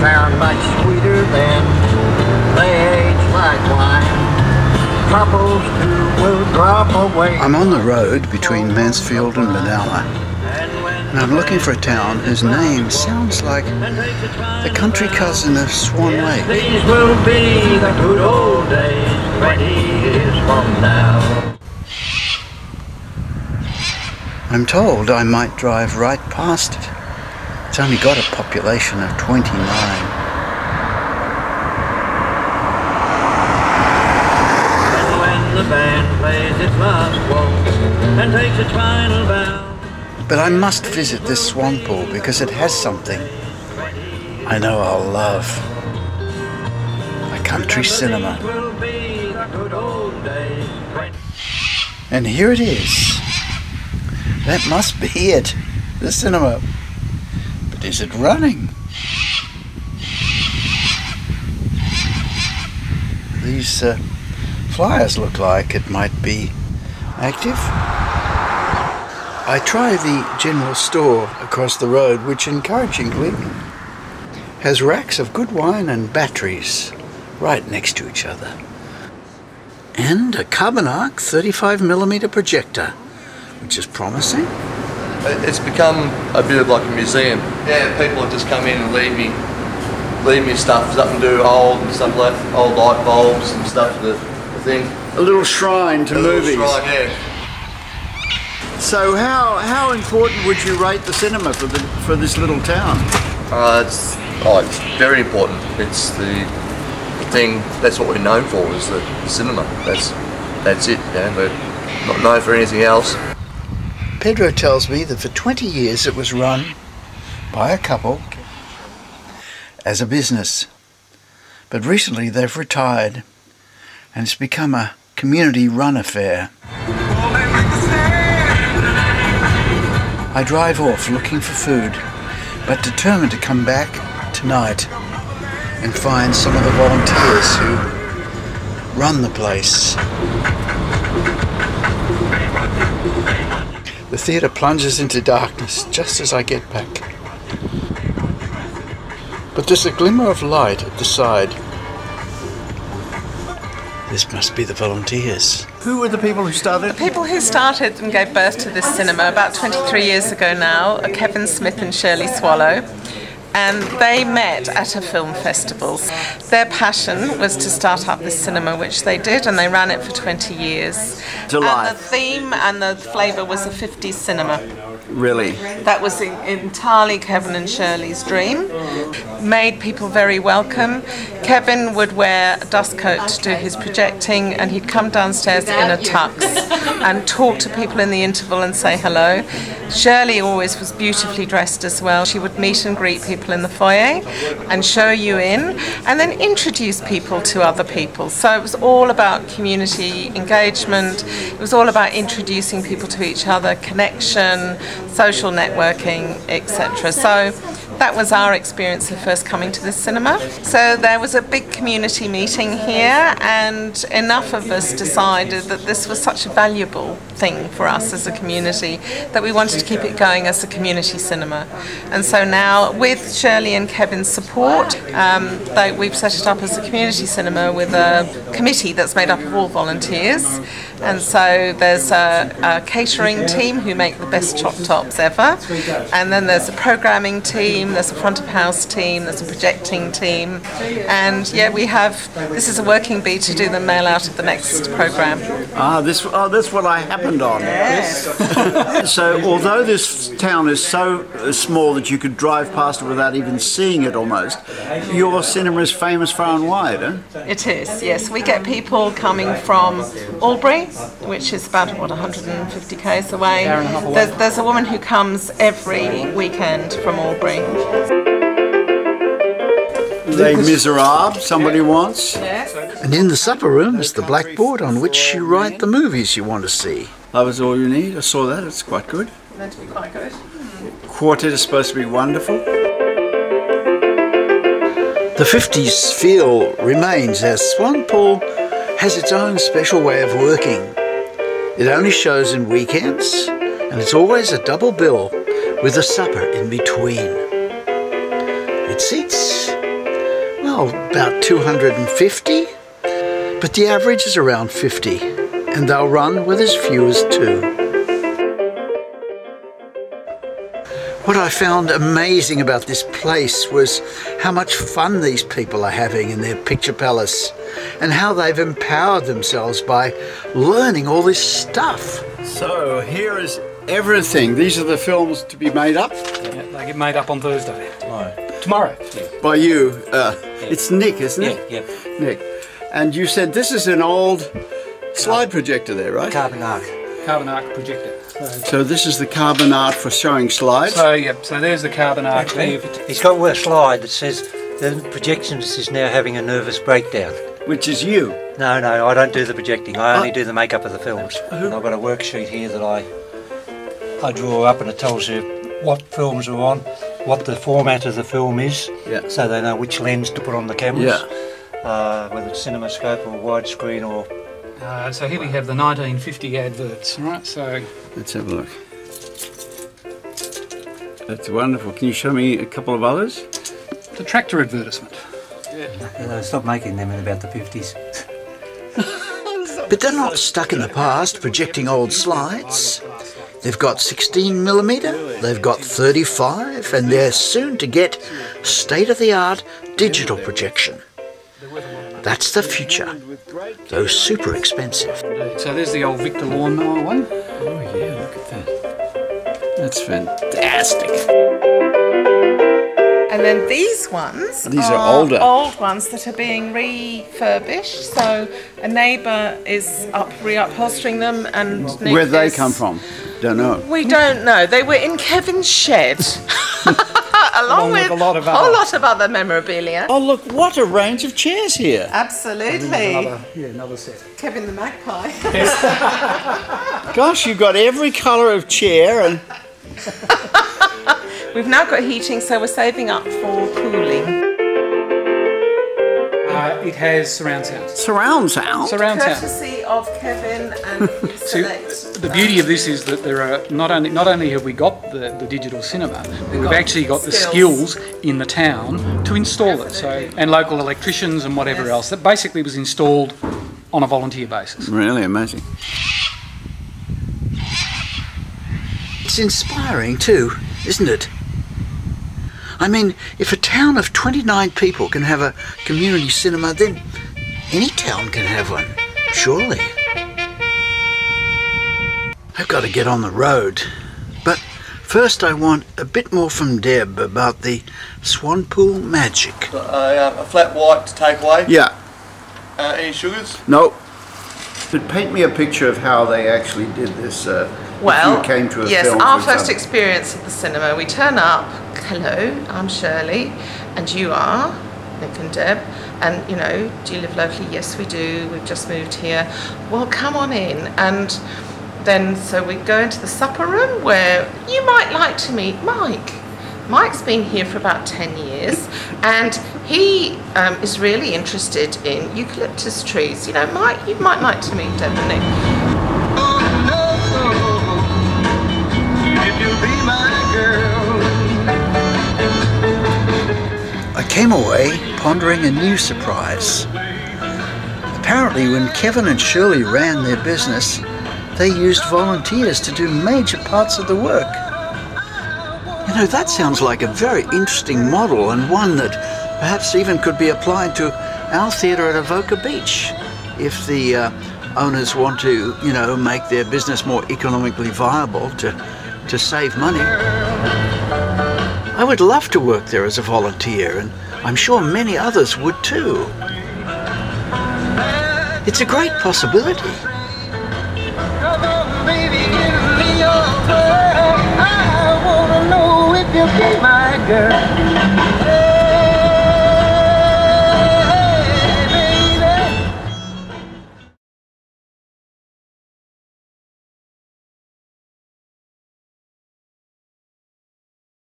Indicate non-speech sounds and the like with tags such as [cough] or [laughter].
sound much sweeter than they age like wine. Couples who will drop away. I'm on the road between Mansfield and Benalla, and I'm looking for a town whose name sounds like the country cousin of Swan Lake. These will be the good old days, 20 years from now. I'm told I might drive right past it. It's only got a population of 29. And when the band plays its last waltz and takes its final bow. But I must visit this Swanpool because it has something I know I'll love. A country cinema. Will be the good old days, 20 And here it is. That must be it. The cinema. Is it running? These uh, flyers look like it might be active. I try the general store across the road, which encouragingly has racks of good wine and batteries right next to each other. And a carbon arc 35mm projector, which is promising. It's become a bit of like a museum. Yeah, people have just come in and leave me, leave me stuff, something to do old and stuff like old light bulbs and stuff. The, the thing. A little shrine to The little movies. shrine, yeah. So how how important would you rate the cinema for the for this little town? Uh, it's oh, it's very important. It's the, the thing. That's what we're known for is the, cinema. That's that's it. Yeah, we're not known for anything else. Pedro tells me that for 20 years it was run by a couple as a business. But recently they've retired and it's become a community run affair. I drive off looking for food, but determined to come back tonight and find some of the volunteers who run the place. The theatre plunges into darkness just as I get back. But there's a glimmer of light at the side. This must be the volunteers. Who were the people who started? The people who started and gave birth to this cinema about 23 years ago now are Kevin Smith and Shirley Swallow. And they met at a film festival. Their passion was to start up this cinema, which they did, and they ran it for 20 years. To and the theme and the flavour was a 50s cinema. Really? That was en- entirely Kevin and Shirley's dream. Made people very welcome. Kevin would wear a dust coat to do his projecting, and he'd come downstairs in a tux [laughs] and talk to people in the interval and say hello. Shirley always was beautifully dressed as well. She would meet and greet people in the foyer and show you in, and then introduce people to other people. So it was all about community engagement. It was all about introducing people to each other, connection, social networking, etc. So that was our experience of first coming to the cinema. So there was a big community meeting here, and enough of us decided that this was such a valuable thing for us as a community that we wanted to keep it going as a community cinema. And so now, with Shirley and Kevin's support, um, they, we've set it up as a community cinema with a committee that's made up of all volunteers. And so there's a, a catering team who make the best chop tops ever, and then there's a programming team, there's a front of house team, there's a projecting team, and yeah, we have. This is a working bee to do the mail out of the next program. Ah, this oh, that's what I happened on. Yes. [laughs] so, although this town is so uh, small that you could drive past it without even seeing it almost, your cinema is famous far and wide, eh? It is, yes. We get people coming from Albury, which is about, what, 150 k's away. There's, there's a woman who comes every weekend from Albury. Les Miserables, somebody wants. And in the supper room is the blackboard on which you write the movies you want to see. That was all you need. I saw that. It's quite good. Meant to be quite good. Hmm. Quartet is supposed to be wonderful. The 50s feel remains as Swanpool has its own special way of working. It only shows in weekends, and it's always a double bill with a supper in between. Now about 250, but the average is around 50, and they'll run with as few as two. What I found amazing about this place was how much fun these people are having in their picture palace and how they've empowered themselves by learning all this stuff. So here is everything. These are the films to be made up Yeah, they get made up on Thursday. Tomorrow. Tomorrow. Yeah. by you. Uh, It's Nick, isn't Yeah, it? yeah. yeah. Nick. And you said this is an old slide projector there, right? Carbon arc. Carbon arc projector. So, So this is the carbon arc for showing slides. so yeah, so there's the carbon arc there. It's got a slide that says the projectionist is now having a nervous breakdown. which is you. No, no, I don't do the projecting. I only do the makeup of the films. And I've got a worksheet here that I I draw up, and it tells you what films are on, what the format of the film is, Yeah. so they know which lens to put on the cameras. Yeah. Uh, whether it's CinemaScope or widescreen or Uh, so here we have the 1950 adverts, right? So Let's have a look. That's wonderful. Can you show me a couple of others? the tractor advertisement. uh, stop making them in about the 50s. But they're not stuck in the past projecting old slides. They've got 16 millimeter, they've got 35, and they're soon to get state of the art digital projection. That's the future, though super expensive. So there's the old Victa lawnmower one. Oh yeah, look at that. That's fantastic. And then these ones These are older. old ones that are being refurbished. So a neighbour is up re-upholstering them, and Nick Where they come from? Don't know. We don't know. They were in Kevin's shed, [laughs] along, with with, a lot of whole other- lot of other memorabilia. Oh look, what a range of chairs here. Absolutely, Another, yeah, another set. Kevin the Magpie. [laughs] Gosh, you've got every colour of chair and [laughs] We've now got heating, so we're saving up for cooling. Uh, it has surround sound. surround sound. Surround sound. Courtesy of Kevin and [laughs] So Select. the beauty of this is that there are not only not only have we got the, the digital cinema, but we've got actually got the skills. skills in the town to install it. So and local electricians and whatever Yes. else that basically was installed on a volunteer basis. Really amazing. It's inspiring too, isn't it? I mean, if a town of 29 people can have a community cinema, then any town can have one, surely. I've got to get on the road. But first, I want a bit more from Deb about the Swanpool magic. A, um, a flat white to take away. Yeah. Uh, any sugars? No. But paint me a picture of how they actually did this. Uh, if Well, you came to a yes, film, our first example. experience at the cinema. We turn up. Hello, I'm Shirley, and you are Nick and Deb. And you know, do you live locally? Yes, we do. We've just moved here. Well, come on in. And then, so we go into the supper room where you might like to meet Mike. Mike's been here for about 10 years and he um, is really interested in eucalyptus trees. You know, Mike, you might like to meet Deb and Nick. I came away pondering a new surprise. Apparently, when Kevin and Shirley ran their business, they used volunteers to do major parts of the work. You know, that sounds like a very interesting model and one that perhaps even could be applied to our theatre at Avoca Beach if the uh, owners want to, you know, make their business more economically viable to, to save money. I would love to work there as a volunteer, and I'm sure many others would too. It's a great possibility. Girl.